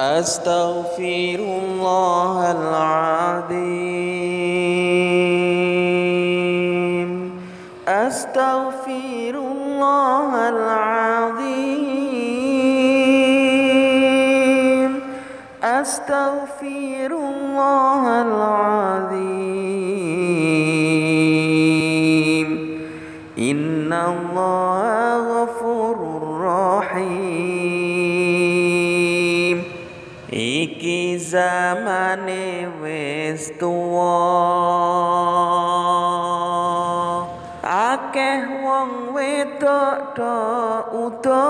أستغفر الله العظيم. أستغفر الله العظيم. أستغفر الله العظيم. إن الله غفور رحيم. Iki zamane wis tuwa. Akeh wong wedok do udo.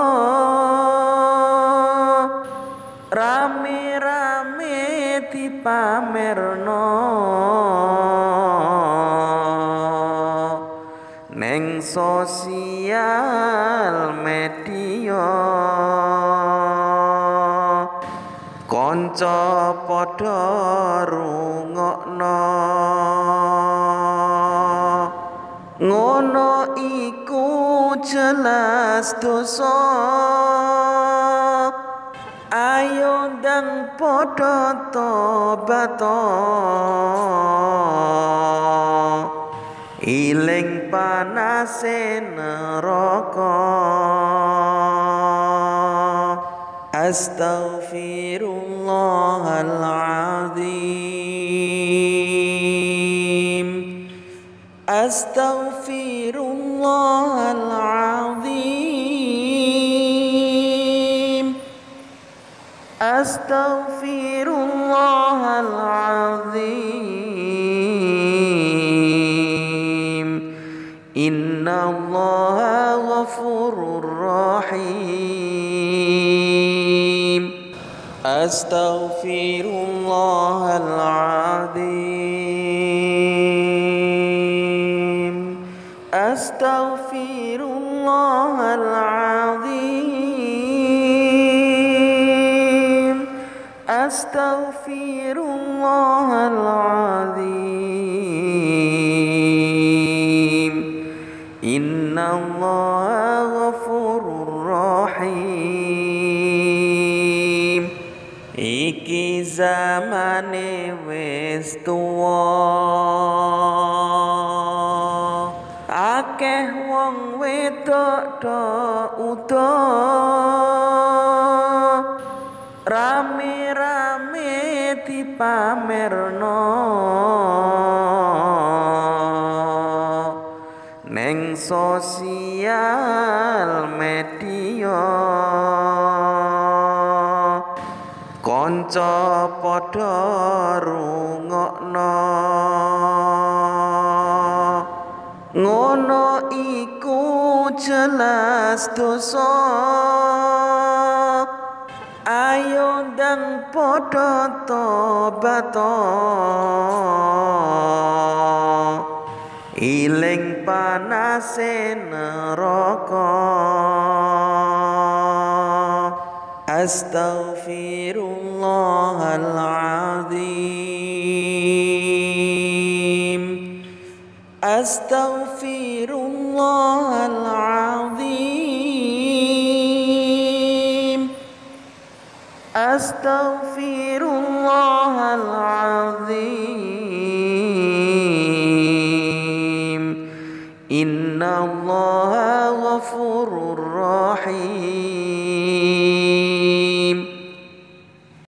Rame-rame dipamerno. Neng sosial media kanca padha rungokno ngono iku jelas dosa. Ayo ndang padha tobat iling panase neraka أستغفر الله العظيم. أستغفر الله العظيم. أستغفر الله العظيم. إن الله غفور رحيم. أستغفر الله العظيم. أستغفر الله العظيم. أستغفر الله العظيم. إن الله غفور رحيم. Iki zamane wis tuwa. Akeh wong wedok do udo. Rame-rame dipamerno. Neng sosial media kanca padha rungokno ngono iku jelas dosa. Ayo ndang padha tobat iling panase neraka الله العظيم. أستغفر الله العظيم. أستغفر الله العظيم. إن الله غفور رحيم.